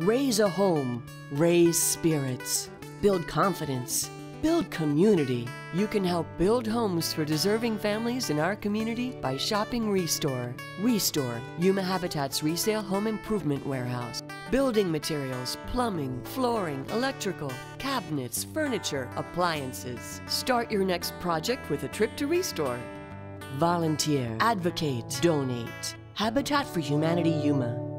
Raise a home, raise spirits, build confidence, build community. You can help build homes for deserving families in our community by shopping Restore. Restore, Yuma Habitat's resale home improvement warehouse. Building materials, plumbing, flooring, electrical, cabinets, furniture, appliances. Start your next project with a trip to Restore. Volunteer, advocate, donate. Habitat for Humanity Yuma.